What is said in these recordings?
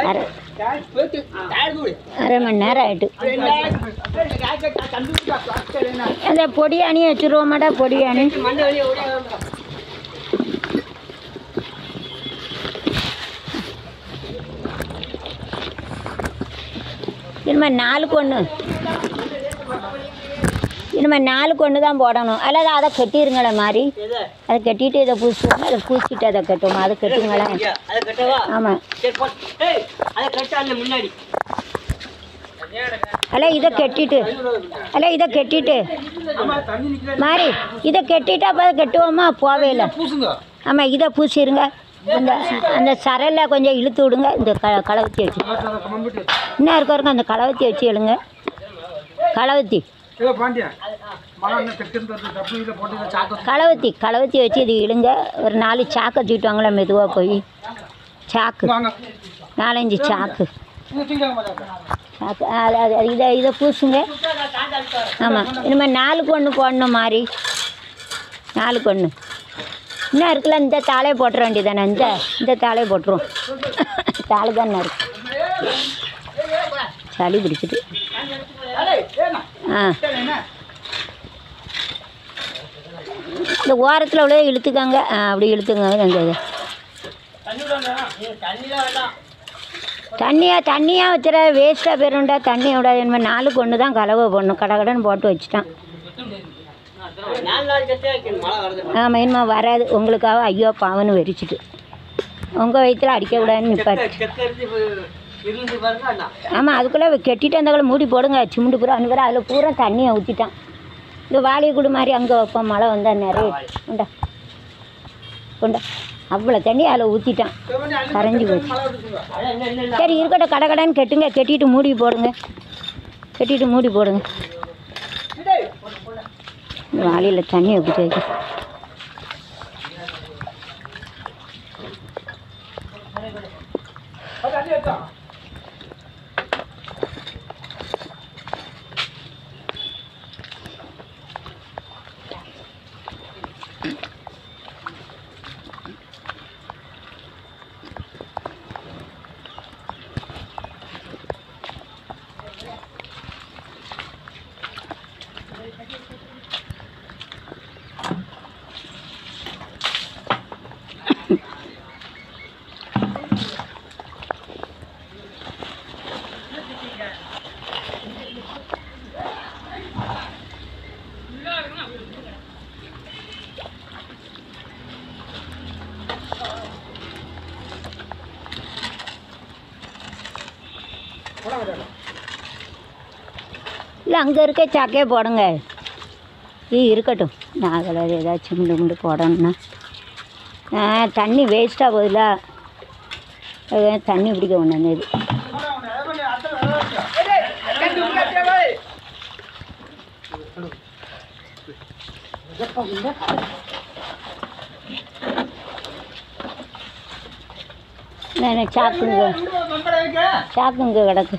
அரை அரை. மணி நேரம் ஆயிட்டு. அந்த பொடி அணி வச்சுருவோமாடா பொடி அணி. இனிமே நாலுக்கு ஒன்று இனிமே நாலுக்கு ஒன்று தான் போடணும். அல்லது அதை கட்டிருங்களேன் மாதிரி அதை கட்டிட்டு இதை பூசுவோம் அதை பூசிட்டு அதை கட்டுவோம். அதை கட்டுங்களேன் ஆமாம் அல்ல இதை கட்டிட்டு. அல்ல இதை கட்டிட்டு. மாறி இதை கட்டிட்டு அப்போ அதை கட்டுவோமா? போவே இல்லை. ஆமாம் இதை பூசிடுங்க அந்த அந்த சரலை கொஞ்சம் இழுத்து விடுங்க. இந்த க களவத்தி வச்சு. இன்னும் இருக்க அந்த களவத்தி வச்சு எழுங்க களவத்தி களவத்தி களவத்தி வச்சு இது இழுங்க. ஒரு நாலு சாக்கை தூக்கிட்டு மெதுவாக போய். சாக்கு. நாலஞ்சு சாக்கு. சாக்கு. அது இதை இதை பூசுங்க. ஆமாம் இனிமேல் நாலுக்கு ஒன்று போடணும் மாதிரி நாலுக்கு ஒன்று இன்னும் இருக்குல்ல இந்த தாளையை போட்டுற வேண்டியதானே இந்த இந்த தாளையை போட்டுருவோம். தாளை தானே இருக்கு. சளி பிடிச்சிட்டு. இந்த ஓரத்தில் அவ்வளோ இழுத்துக்காங்க. ஆ அப்படி இழுத்துக்காங்க. இந்த இதை தண்ணியாக வச்சுற வேஸ்ட்டாக போயிருண்டா தண்ணி விடாது. என்ன நாளுக்கு ஒன்று தான் கலவை போடணும். கடகடன்னு போட்டு வச்சுட்டான். நாலு ஆமாம் இனிமே வராது. உங்களுக்காக ஐயோ பாவன்னு வெறிச்சிட்டு. உங்கள் வயிற்றுல அடிக்கக்கூடாதுன்னு நிற்பாரு ஆமாம் அதுக்குள்ளே கெட்டிட்டு அந்த மூடி போடுங்க. சிமெண்ட் பூரா அனுப்புற. அதில் பூரா தண்ணியை ஊற்றிட்டான் இந்த வாளியக்கூடு மாதிரி அங்கே வைப்போம். மழை வந்தால் நிறைய உண்டா உண்டா அவ்வளோ தண்ணி அதில் ஊற்றிட்டான் கரைஞ்சி போச்சு. சரி இருக்கட்டும். கடை கடைன்னு கெட்டுங்க. கெட்டிட்டு மூடி போடுங்க. கெட்டிட்டு மூடி போடுங்க. இந்த வாளியில் தண்ணியை ஊற்றி வைக்க. இல்லை அங்கே இருக்க சாக்கே போடுங்க. ஈ இருக்கட்டும். நாங்கள் ஏதாச்சும் முண்டு முண்டு போடணும்னா. ஆ தண்ணி வேஸ்ட்டாக போதில்ல தண்ணி பிடிக்க ஒன்று இது. கிடக்கு.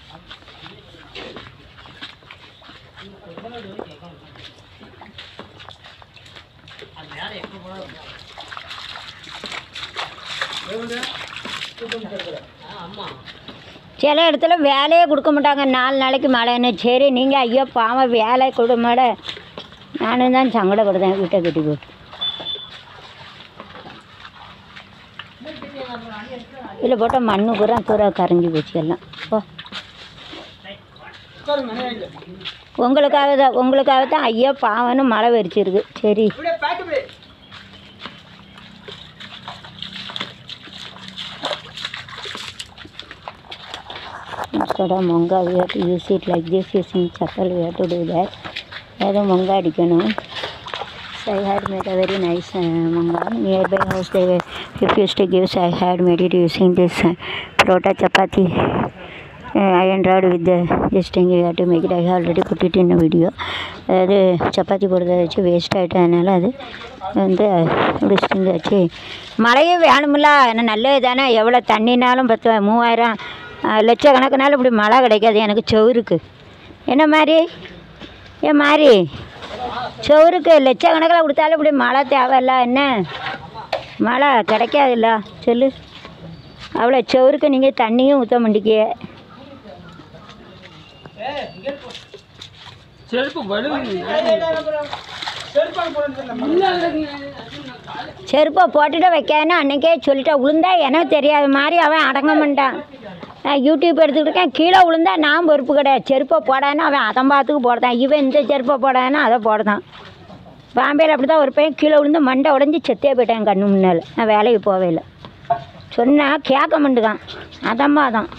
சில இடத்துல வேலையே கொடுக்க மாட்டாங்க. நாலு நாளைக்கு மழைன்னு சரி நீங்கள் ஐயோ பாவம் வேலை கொடுக்க மாட நானும் தான் சங்கடப்படுதேன் வீட்டை கட்டி போட்டு. இதில் போட்டால் மண்ணு பூரா பூரா கரைஞ்சி போச்சு எல்லாம். ஓ உங்களுக்காக தான் உங்களுக்காக தான் ஐயோ பாவன்னு மழை வெறிச்சிருக்கு சரி. கடை மொங்கா we do use it like this using chappal we have to do that ஏதோ மொங்கா அடிக்கணும் so I had made a very nice மொங்கா near by house they refuse to gives I had made it using this parotta chapati iron rod with just இங்கே ஆட்டு மேக்கிட் I already புட்டிட்டு இந்த video அது சப்பாத்தி போடுறத வச்சு waste ஆகிட்டு அதனால் அது வந்து வச்சு மழையும் வேணுமில்ல ஆனால் நல்லது தானே எவ்வளோ தண்ணினாலும் பத்து மூவாயிரம் லட்சக்கணக்குனாலும் இப்படி மழை கிடைக்காது. எனக்கு செவுருக்கு. என்ன மாதிரி? ஏன் மாதிரி? செவுருக்கு லட்சக்கணக்கில் கொடுத்தாலும் இப்படி மழை தேவையில்ல. என்ன? மழை கிடைக்காதுல்ல. சொல்லு. அவ்வளோ செவருக்கு நீங்கள் தண்ணியும் ஊற்ற மாட்டீங்க. செருப்பு போட்டுட்டு வைக்காதுன்னு அன்றைக்கே சொல்லிட்டா விழுந்தா எனக்கு தெரியாத. மாதிரி அவன் அடங்க மாட்டான். நான் யூடியூப் எடுத்துக்கிட்டேன் இருக்கேன் கீழே விழுந்தா நான் பொறுப்பு கிடையாது. செருப்பை போடான்னு அவன் அதன் பார்த்துக்கு போடுதான். இவன் இந்த செருப்பை போடான்னு அதை போடுதான். பாம்பேயில் அப்படி தான் ஒரு பையன் கீழே விழுந்து மண்டை உடஞ்சி செத்தே போயிட்டேன் கண்ணு முன்னால். நான் வேலைக்கு போவே இல்லை. சொன்னால் கேட்க மாட்டுதான். அதம்மா தான்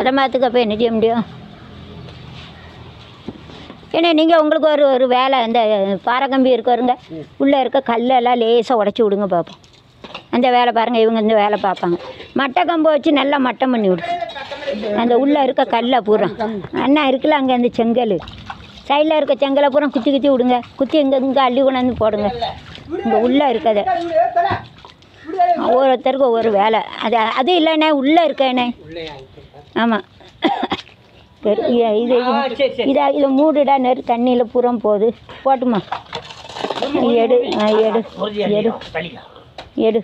அதம்மாத்துக்கு அப்போ என்ன செய்ய முடியும்? ஏன்னா நீங்கள் உங்களுக்கு ஒரு ஒரு வேலை இந்த பாறை கம்பி இருக்கவருங்க உள்ளே இருக்க கல்லெல்லாம் லேசாக உடச்சி விடுங்க பார்ப்போம் அந்த வேலை பாருங்கள் இவங்க இந்த வேலை பார்ப்பாங்க மட்டை கம்பை வச்சு நல்லா மட்டம் பண்ணி விடு அந்த உள்ளே இருக்க கல்லை பூரா அண்ணா இருக்குல்ல அங்கே அந்த செங்கல் சைடில் இருக்க செங்கலை பூரா குத்தி குத்தி விடுங்க குத்தி இங்கே இங்கே அள்ளி கொண்டாந்து போடுங்க இங்கே உள்ளே இருக்கதை ஒவ்வொருத்தருக்கும் ஒவ்வொரு வேலை அது அது இல்லைண்ணே உள்ளே இருக்கேண்ணே ஆமாம் இது இதை இதை மூடுடா நெரு தண்ணியில் புறம் போகுது போட்டுமா எடு எடு எடு எடு.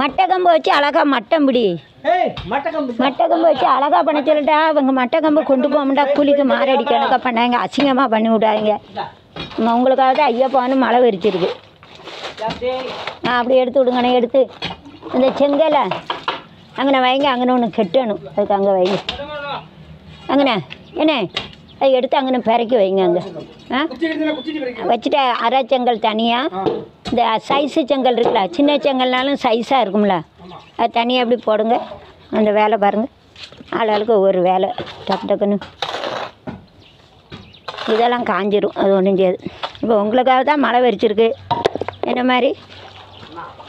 மட்டை கம்பு வச்சு அழகா மட்டம் பிடி. மட்டை கம்பு வச்சு அழகா பண்ண சொல்லிட்டா அவங்க மட்டை கம்பு கொண்டு போகமாட்டா கூலிக்கு மாரடி கணக்காக பண்ணாங்க. அசிங்கமாக பண்ணி விடாதீங்க நம்ம உங்களுக்காக தான் ஐயப்பான்னு மழை வெறிச்சிருக்கு. ஆ அப்படி எடுத்து விடுங்கண்ணே எடுத்து. இந்த செங்கலை. அங்கன வைங்க. அங்கன ஒன்று கெட்டணும். அதுக்கு அங்கே வைங்க. அங்கண்ணே என்ன? அதை எடுத்து அங்கன பிறக்கி வைங்க அங்கே. ஆ? வச்சுட்டு அரை செங்கல் தனியாக இந்த சைஸு செங்கல் இருக்குல்ல சின்ன செங்கல்னாலும் சைஸாக இருக்கும்ல. அது தனியாக எப்படி போடுங்க. அந்த வேலை பாருங்கள் ஆளாளுக்கு ஒவ்வொரு வேலை. டக்கு டக்குன்னு. இதெல்லாம் காஞ்சிரும். அது ஒன்றும் செய்யாது. இப்போ உங்களுக்காக தான் மழை வெறிச்சிருக்கு என்ன மாதிரி?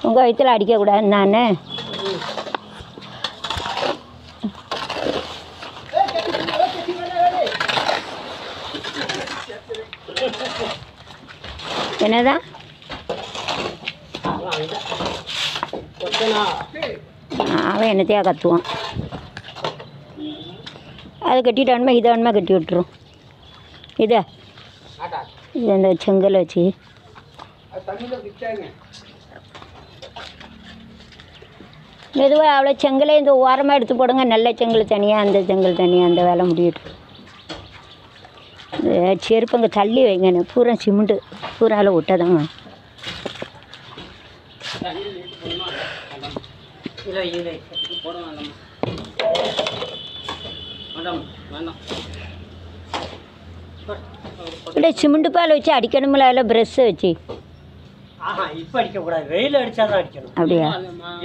உங்கள் வயிற்றில் அடிக்கக்கூடாது நான் என்னதான்? அவன் என்னத்தையா கத்துவான்? அது கட்டிட்டு வேணுமா இதை வேணுமா கட்டி விட்டுரும். இதை இது அந்த செங்கல் வச்சு. மெதுவாக அவ்வளோ செங்கலே இந்த ஓரமாக எடுத்து போடுங்க. நல்ல செங்கல் தனியாக அந்த செங்கல் தனியாக அந்த வேலை முடியட்டும். இந்த செருப்பங்க தள்ளி வைங்க பூரா சிமெண்ட்டு பூரா அதில் விட்டதாங்க இல்லை இல்லை போட வேண்டாம். வேண்டாம் வேண்டாம். இல்லை சிமெண்ட் பால் வச்சு அடிக்கணுமில்ல அதில் ப்ரெஷ்ஷை வச்சு. ஆஹா இப்போ அடிக்கக்கூடாது. வெயில் அடிச்சாதான் அடிக்கணும். அப்படியா?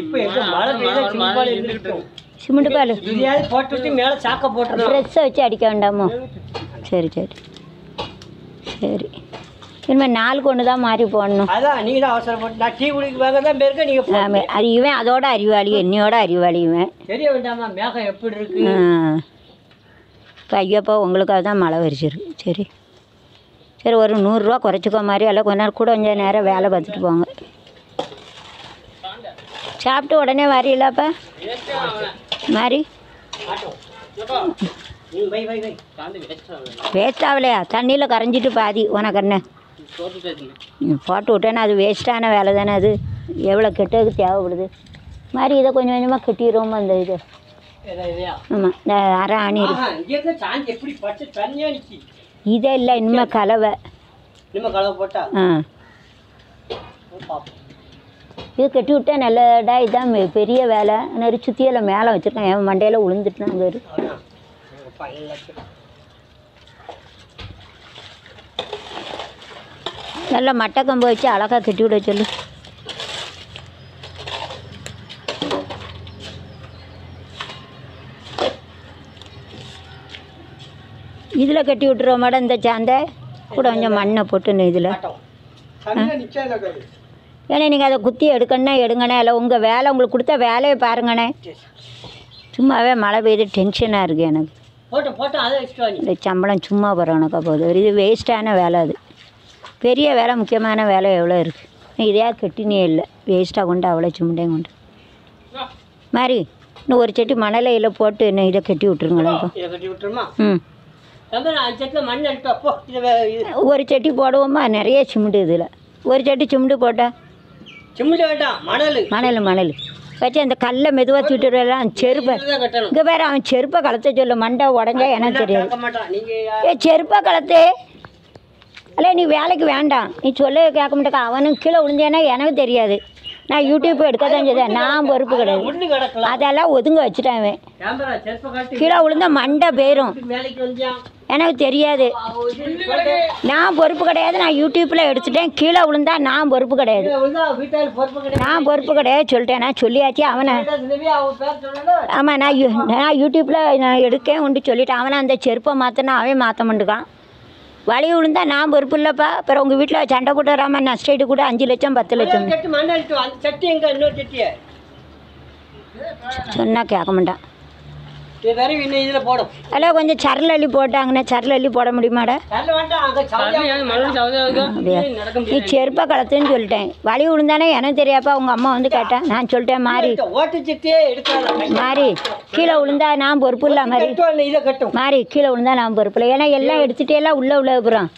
இப்போ எங்க மழை பெய்யுதா இருந்துக்கிட்டோம் சிமெண்ட் பால் இதையாவது போட்டுவிட்டு மேலே சாக்க போட்டுருந்தோம் ப்ரெஷ்ஷை வச்சு அடிக்க வேண்டாமோ? சரி சரி. சரி. இனிமேல் நாளுக்கு ஒன்று தான் மாறி போடணும். அதான் நீங்கள் தான் அவசரப்பட்டு நான் டீ குடிக்க தான் பேருக்க நீங்கள் ஆமாம் அது இவன் அதோட அறிவாளி என்னையோட அறிவாளி இவன் தெரிய வேண்டாமா மேகம் எப்படி இருக்கு? இப்போ ஐயப்பா உங்களுக்காக தான் மழை வரிச்சிருக்கு. சரி. சரி ஒரு நூறுரூவா குறைச்சிக்கோ மாதிரி எல்லாம் கொஞ்ச நேரம் கூட கொஞ்சம் நேரம் வேலை பார்த்துட்டு போங்க. சாப்பிட்டு உடனே வரீங்களாப்பா மாதிரி வேஸ்ட் ஆகலையா? தண்ணியில் கரைஞ்சிட்டு பாதி உனக்கு என்ன? போட்டு விட்டேன்னா அது வேஸ்ட்டான வேலை தானே அது. எவ்வளோ கெட்டதுக்கு தேவைப்படுது. மாதிரி இதை கொஞ்சம் கொஞ்சமாக கெட்டிடுவோம் அந்த இது. ஆமாம் இந்த அரை ஆணி நிற்கி இதே இல்லை இனிமேல் கலவை. நம்ம கலவை போட்டா? ஆ. இது கட்டி விட்டா நல்லடா இதான் மெ- பெரிய வேலை. நிறைய சுற்றியில் மேலே வச்சுருக்கேன். என் மண்டையில் விழுந்துட்டு அங்கே இரு அதான் பையன் லட்சம் நல்லா மட்டை கம்பு வச்சு அழகாக கட்டி விட சொல்லு. இதில் கட்டி விட்டுருவோம் மேடம் இந்த சாந்தை. கூட கொஞ்சம் மண்ணை போட்டுன்னு இதில். ஏன்னா நீங்கள் அதை குத்தி எடுக்கணுன்னா எடுங்கண்ணே. இல்லை உங்கள் வேலை உங்களுக்கு கொடுத்த வேலையை பாருங்கண்ணே. சும்மாவே மழை பெய்யுது டென்ஷனாக இருக்குது எனக்கு. இந்த சம்பளம் சும்மா போகிறவனுக்கா போகுது ஒரு இது வேஸ்ட்டான வேலை அது. பெரிய வேலை முக்கியமான வேலை எவ்வளோ இருக்குது இதே கெட்டினே இல்லை. வேஸ்ட்டாக கொண்டு அவ்வளோ சுமண்டையும் கொண்டு. மாதிரி இன்னும் ஒரு செட்டி மணலையில் போட்டு இன்னும் இதை கட்டி விட்ருங்களேன் இப்போ. ம். ஒரு செட்டி போடுவோமா? நிறைய சிமெண்ட் இதில். ஒரு செட்டி சிமெண்ட் போட்டால் சிமெண்ட் வேண்டாம் மணல். மணல் மணல். வச்சு அந்த கல்லை மெதுவாக சுட்டுறலாம் செருப்பை. இங்கே வேறு அவன் செருப்பை கலத்த சொல்ல மண்டை உடஞ்சா எனக்கு தெரியாது. ஏ செருப்பா கலத்து அல்ல நீ வேலைக்கு வேண்டாம். நீ சொல்ல கேட்க மாட்டேக்கா. அவனும் கீழே விழுந்தேன்னா எனக்கு தெரியாது. நான் யூடியூப் எடுக்க தான் செய்தேன் நான் பொறுப்பு கிடையாது. அதெல்லாம் ஒதுங்க வச்சுட்டேன் கீழே விழுந்தா மண்டை போயிடும் எனக்கு தெரியாது. நான் பொறுப்பு கிடையாது. நான் யூடியூப்பில் எடுத்துட்டேன். கீழே விழுந்தா நான் பொறுப்பு கிடையாது. நான் பொறுப்பு கிடையாது சொல்லிட்டேன். நான் சொல்லியாச்சு அவனை. ஆமாம் நான் யூ நான் யூடியூப்பில் நான் எடுக்கேன் உண்டு சொல்லிட்டேன். அவனை அந்த செருப்பை மாற்றினா அவன் மாற்ற மாட்டுக்கான். வழி விழுந்தா நான் பொறுப்பு இல்லைப்பா. அப்புறம் உங்கள் வீட்டில் சண்டை போட்டு வராமல் நஷ்டம் கூட அஞ்சு லட்சம் பத்து லட்சம். சொன்னால் கேட்க மாட்டான். அதில் கொஞ்சம் சரல் அள்ளி போட்டாங்கண்ணே. சரல் அள்ளி போட முடியுமாடா? நீ செருப்பை கலத்துன்னு சொல்லிட்டேன். வழி விழுந்தானே எனக்கு தெரியாப்பா உங்கள் அம்மா வந்து கேட்டேன் நான் சொல்லிட்டேன் மாறி. மாறி. கீழே விழுந்தா நான் பொறுப்பு இல்லை மாதிரி கட்டும் இதை கட்டும். மாறி கீழே விழுந்தா நான் பொறுப்பு இல்லை. ஏன்னா எல்லாம் எடுத்துகிட்டே எல்லாம் உள்ளே உள்ள அப்புறம்.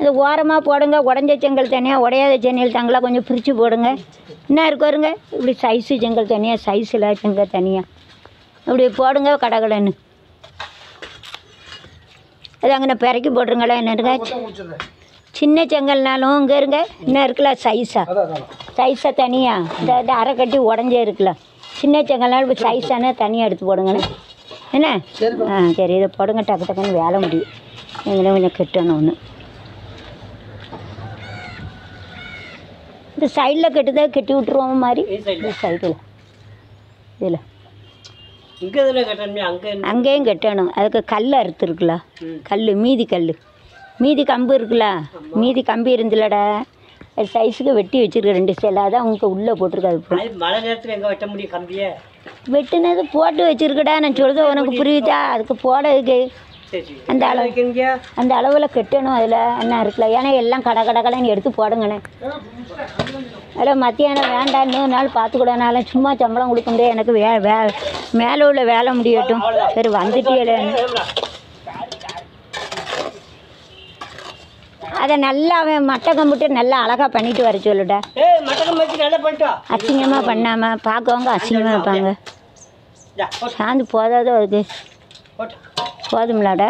இது ஓரமாக போடுங்க உடஞ்ச செங்கல் தனியாக உடையாத செங்கல் தங்களா கொஞ்சம் பிரித்து போடுங்க. என்ன இருக்கு வருங்க இப்படி சைஸு செங்கல் தனியாக சைஸில் செங்கல் தனியாக இப்படி போடுங்க கடகடன்னு. அது அங்கே பிறக்கி போட்டுருங்களேன் என்ன இருங்க? சின்ன செங்கல்னாலும் இங்கே இருங்க இன்னும் இருக்குல்ல சைஸாக சைஸாக தனியாக இந்த இந்த அரை கட்டி உடஞ்சே இருக்குல்ல. சின்ன செங்கல்னாலும் இப்போ சைஸான தனியாக எடுத்து போடுங்கண்ணே என்ன? ஆ சரி இதை போடுங்க டக்கு டக்குன்னு வேலை முடியும். எங்களை கொஞ்சம் கெட்டணும் ஒன்று இந்த சைடில் கெட்டுதா கெட்டி விட்ருவோம் மாதிரி. இந்த சைடில் இதில். இங்கே இதில் கட்டணுமே? அங்கே அங்கேயும் கட்டணும். அதுக்கு கல் அறுத்துருக்குல்ல கல் மீதி கல் மீதி கம்பு இருக்குல்ல. மீதி கம்பி இருந்துலடா சைஸுக்கு வெட்டி வச்சிருக்க ரெண்டு சைடில் அதான் உங்களுக்கு உள்ளே போட்டிருக்காது மழை நேரத்தில் எங்கே வெட்ட முடியும் கம்பியை? வெட்டினது போட்டு வச்சிருக்கடா. நான் சொல்கிறது உனக்கு புரியுதா? அதுக்கு சரி அந்த அளவு அந்த அளவில் கட்டணும் அதில். என்ன இருக்குல்ல ஏன்னா எல்லாம் கடை கடை கடைன்னு எடுத்து போடுங்கண்ணே அதில் மத்தியானம் வேண்டாம். இன்னொரு நாள் பார்த்துக்கூடனாலும் சும்மா சம்பளம் கொடுக்க முடியாது. எனக்கு வே வே மேலே உள்ள வேலை முடியட்டும். சரி வந்துட்டீங்களேன்னு அதை நல்லா அவன் மட்டை கம்பிட்டு நல்லா அழகாக பண்ணிட்டு வர சொல்லுடா. அசிங்கமாக பண்ணாமல் பார்க்கவங்க அசிங்கமாக இருப்பாங்க. சாந்து போதாதோ அதுக்கு போதும்லாடா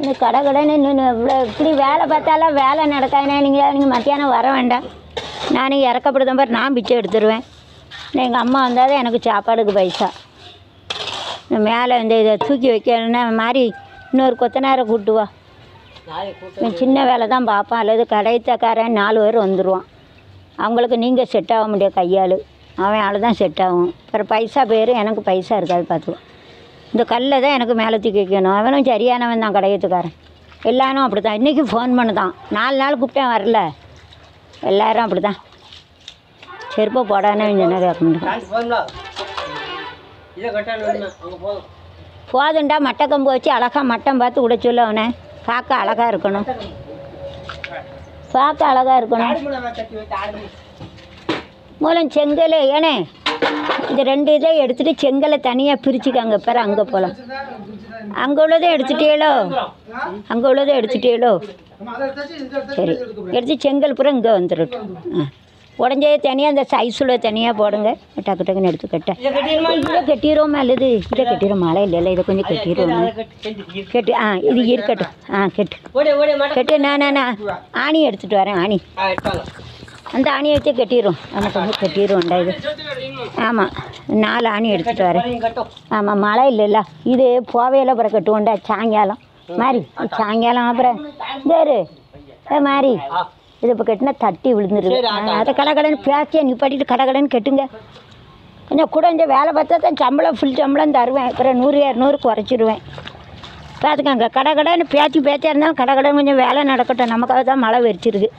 இந்த கடை கடைன்னு இன்னும் இவ்வளோ இப்படி வேலை பார்த்தாலும் வேலை நடக்காதுன்னா நீங்கள் நீங்கள் மத்தியானம் வர வேண்டாம். நானும் இறக்கப்படுத மாதிரி நான் பிச்சை எடுத்துருவேன். எங்கள் அம்மா வந்தால் தான் எனக்கு சாப்பாடுக்கு பைசா. மேலே இந்த இதை தூக்கி வைக்கணுன்னா மாதிரி இன்னொரு கொத்தனாரை கூட்டு வா. சின்ன வேலை தான் பார்ப்பான். அல்லது கடைத்தக்காரன் நாலு பேர் வந்துடுவான் அவங்களுக்கு நீங்கள் செட் ஆக முடியாது கையால் அவன் ஆள் தான் செட் ஆகும். அப்புறம் பைசா பேர் எனக்கு பைசா இருக்காது பார்த்துக்கோ. இந்த கல்லை தான் எனக்கு மேலே தூக்கி வைக்கணும். அவனும் சரியானவன் தான் கடையத்துக்காரன். எல்லாரும் அப்படி தான் இன்றைக்கி ஃபோன் பண்ணுதான். நாலு நாள் கூப்பிட்டேன் வரல. எல்லாரும் அப்படி தான் செருப்பை போடானே என்ன கேட்க முடியும் போதுண்டா மட்டை கம்பு வச்சு அழகாக மட்டம் பார்த்து விட சொல்ல அவனை. பார்க்க அழகாக இருக்கணும். பார்க்க அழகாக இருக்கணும். மூலம் செங்கல் ஏனே? இந்த ரெண்டு இதை எடுத்துட்டு செங்கலை தனியாக பிரிச்சுக்காங்க. பிற அங்கே போகலாம் அங்கே உள்ளதை எடுத்துட்டீங்களோ அங்கே உள்ளதை எடுத்துட்டீங்களோ சரி. எடுத்து செங்கல் பூரா இங்கே வந்துடட்டும். ஆ. உடஞ்சே தனியாக அந்த சைஸுள்ள தனியாக போடுங்க. டக்கு டக்குன்னு எடுத்து கட்ட. இதை கட்டிடுவோமா அல்லது இதை? கட்டிடும் மழை இல்லைல்ல இதை கொஞ்சம் கட்டிடுவோம் கட்டி ஆ இது இருக்கட்டும் ஆ கெட்டு. கெட்டு நான் நான் ஆணி எடுத்துகிட்டு வரேன் ஆணி. அந்த ஆணியை வச்சு கட்டிடுவோம் நமக்கு வந்து கட்டிடுவோம்டா இது. ஆமாம் நாலு ஆணி எடுத்துகிட்டு வரேன். ஆமாம் மழை இல்லைல்ல. இது போவையில் அப்புறம் கட்டுவோண்டா சாயங்காலம். மாறி சாயங்காலம் அப்புறம். வேறு ஆ. இது இப்போ கட்டினா தட்டி ஆட்டா. அதை கடகடன்னு பேசியே நிப்பாட்டிட்டு கடகடன்னு கட்டுங்க. கொஞ்சம் கூட கொஞ்சம் வேலை பார்த்தா தான் சம்பளம் ஃபுல் சம்பளம் தருவேன். அப்புறம் நூறு இரநூறு குறைச்சிடுவேன் பார்த்துக்கோங்க கடை கடைன்னு பேச்சு பேச்சாக இருந்தாலும் கடை கடன் கொஞ்சம் வேலை நடக்கட்டும். நமக்காக தான் மழை வெறிச்சிருக்கு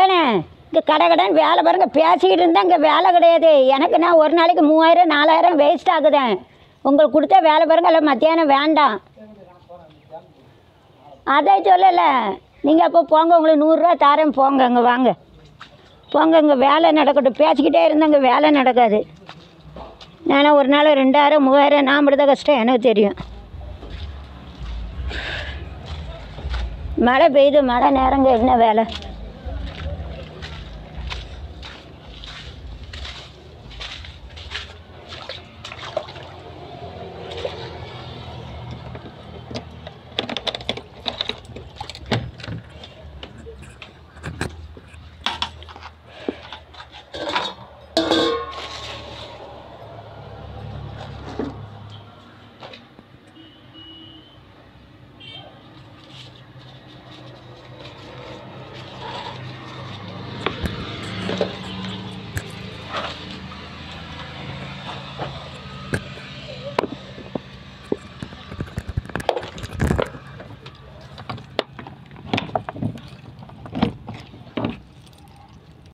ஏண்ணே இங்கே கடை கடன் வேலை பாருங்க பேசிக்கிட்டு இருந்தால் இங்கே வேலை கிடையாது. எனக்கு நான் ஒரு நாளைக்கு மூவாயிரம் நாலாயிரம் வேஸ்ட் ஆகுதேன் உங்களுக்கு கொடுத்த வேலை பாருங்கள் இல்லை மத்தியானம் வேண்டாம். அதை சொல்லலை. நீங்கள் அப்போ போங்க உங்களுக்கு நூறுரூவா தாரேன் போங்க அங்கே வாங்க. போங்க இங்கே வேலை நடக்கட்டும். பேசிக்கிட்டே இருந்தாங்க வேலை நடக்காது. நான் ஒரு நாள் ரெண்டாயிரம் மூவாயிரம் நான் படுத்த கஷ்டம் எனக்கு தெரியும். மழை பெய்யுது மழை நேரங்க என்ன வேலை?